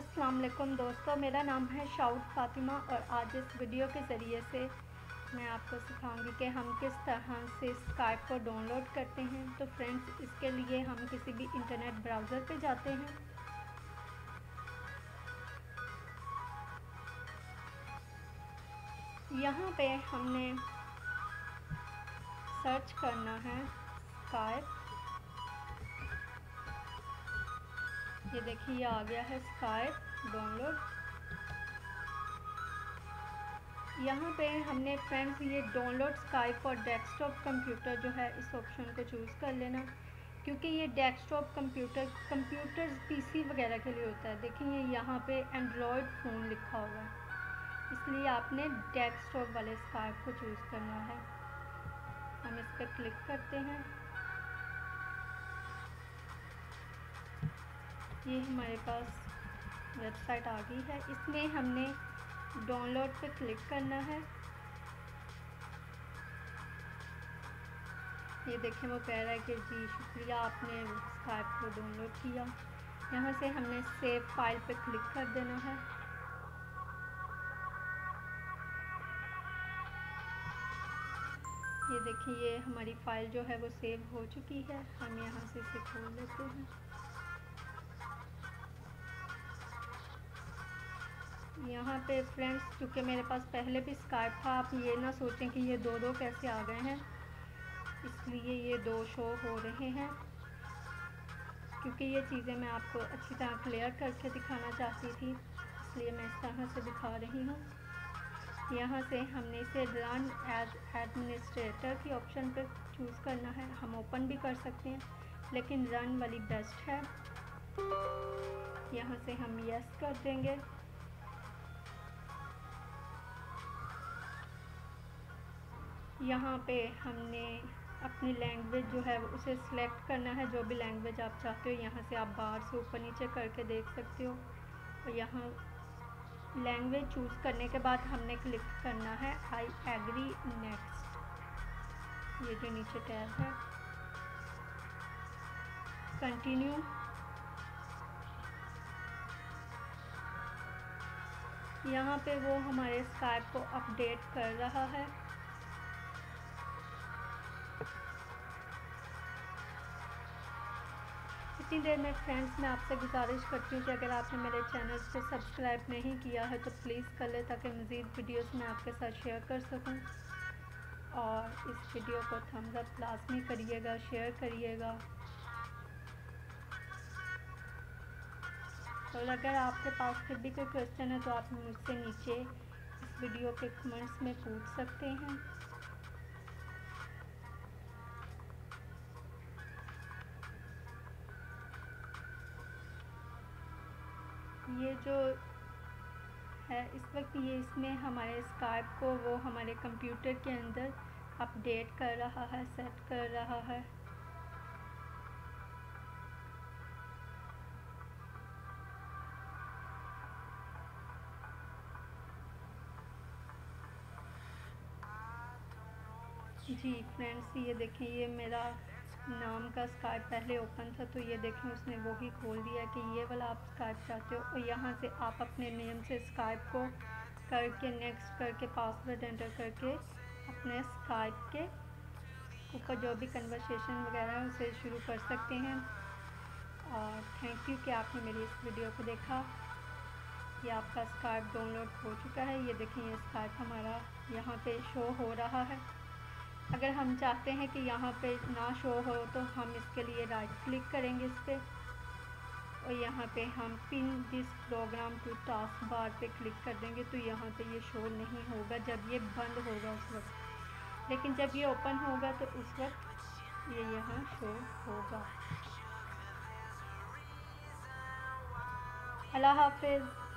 السلام علیکم دوستوں میرا نام ہے شاؤٹ فاطمہ اور آج اس ویڈیو کے ذریعے سے میں آپ کو سکھاؤں گی کہ ہم کس طرح سے اسکائپ کو ڈاؤن لوڈ کرتے ہیں۔ تو فرینڈز اس کے لیے ہم کسی بھی انٹرنیٹ براؤزر پہ جاتے ہیں۔ یہاں پہ ہم نے سرچ کرنا ہے اسکائپ یہ دیکھیے یہ آ گیا ہے اسکائپ ڈاؤن لوڈ یہاں پہ ہم نے فرینڈز یہ ڈاؤن لوڈ اسکائپ اور ڈیسک ٹاپ کمپیوٹر جو ہے، اس آپشن کو چوز کر لینا۔ کیونکہ یہ desktop computer computer P C وغیرہ کے لیے ہوتا ہے۔ دیکھیں، یہ یہاں پہ اینڈرائڈ فون لکھا ہوا ہے۔ اس لیے آپ نے ڈیسک ٹاپ والے اسکائپ کو چوز کرنا ہے۔ ہم اس پہ کلک کرتے ہیں۔ یہ ہمارے پاس ویب سائٹ آ گئی ہے۔ اس میں ہم نے ڈاؤن لوڈ پہ کلک کرنا ہے۔ یہ دیکھیں، وہ کہہ رہا ہے کہ جی شکریہ، آپ نے اسکائپ کو ڈاؤن لوڈ کیا۔ یہاں سے ہم نے سیو فائل پہ کلک کر دینا ہے۔ یہ دیکھیں، یہ ہماری فائل جو ہے، وہ سیو ہو چکی ہے۔ ہم یہاں سے اسے کھول لیتے ہیں۔ یہاں پہ فرینڈس چونکہ میرے پاس پہلے بھی اسکائپ تھا، آپ یہ نہ سوچیں کہ یہ دو دو کیسے آ گئے ہیں۔ اس لیے یہ دو شو ہو رہے ہیں۔ کیونکہ یہ چیزیں میں آپ کو اچھی طرح کلیئر کر کے دکھانا چاہتی تھی، اس لیے میں اس طرح سے دکھا رہی ہوں۔ یہاں سے ہم نے اسے رن ایز ایڈمنسٹریٹر کی آپشن پہ چوز کرنا ہے۔ ہم اوپن بھی کر سکتے ہیں، لیکن رن والی بیسٹ ہے۔ یہاں سے ہم یس کر دیں گے۔ یہاں پہ ہم نے اپنی لینگویج جو ہے اسے سلیکٹ کرنا ہے، جو بھی لینگویج آپ چاہتے ہو، یہاں سے آپ باہر سے اوپر نیچے کر کے دیکھ سکتے ہو۔ اور یہاں لینگویج چوز کرنے کے بعد ہم نے کلک کرنا ہے آئی ایگری نیکسٹ یہ جو نیچے ٹیب ہے۔ کنٹینیو یہاں پہ وہ ہمارے اسکائپ کو اپڈیٹ کر رہا ہے۔ اتنی دیر میں فرینڈس میں آپ سے گزارش کرتی ہوں کہ اگر آپ نے میرے چینلز کو سبسکرائب نہیں کیا ہے تو پلیز کر لیں تاکہ مزید ویڈیوز میں آپ کے ساتھ شیئر کر سکوں۔ اور اس ویڈیو کو تھمز اپ لازمی کریے گا شیئر کریے گا۔ اور اگر آپ کے پاس پھر بھی کوئی کوشچن ہے تو آپ مجھ سے نیچے اس ویڈیو کے کمنٹس میں پوچھ سکتے ہیں۔ یہ جو ہے، اس وقت یہ اس میں ہمارے اسکائپ کو وہ ہمارے کمپیوٹر کے اندر اپڈیٹ کر رہا ہے سیٹ کر رہا ہے۔ جی فرینڈس یہ دیکھیں، یہ میرا نام کا اسکائپ پہلے اوپن تھا تو یہ دیکھیں اس نے وہی کھول دیا کہ یہ والا آپ اسکائپ چاہتے ہو اور یہاں سے آپ اپنے نیم سے اسکائپ کو کر کے نیکسٹ کر کے پاسورڈ انٹر کر کے اپنے اسکائپ کے اوپر جو بھی کنورسیشن وغیرہ ہے اسے شروع کر سکتے ہیں۔ اور تھینک یو کہ آپ نے میری اس ویڈیو کو دیکھا۔ یہ آپ کا اسکائپ ڈاؤن لوڈ ہو چکا ہے۔ یہ دیکھیں یہ اسکائپ ہمارا یہاں پہ شو ہو رہا ہے۔ اگر ہم چاہتے ہیں کہ یہاں پہ نہ شو ہو تو ہم اس کے لیے رائٹ کلک کریں گے اس پہ اور یہاں پہ ہم pin this program to taskbar پہ کلک کر دیں گے تو یہاں پہ یہ شو نہیں ہوگا جب یہ بند ہوگا اس وقت۔ لیکن جب یہ اوپن ہوگا تو اس وقت یہ یہاں شو ہوگا۔ اللہ حافظ۔